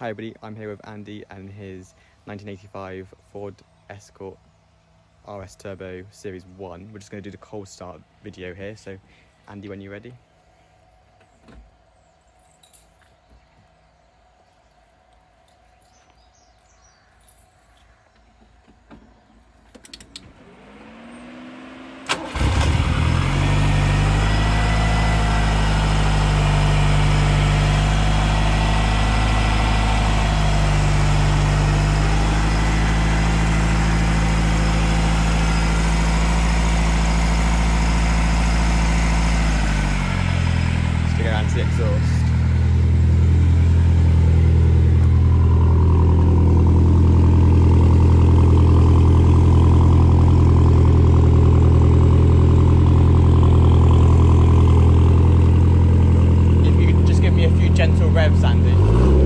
Hi everybody, I'm here with Andy and his 1985 Ford Escort RS Turbo Series 1. We're just going to do the cold start video here, so Andy when you're ready. Exhaust. If you could just give me a few gentle revs, Andy.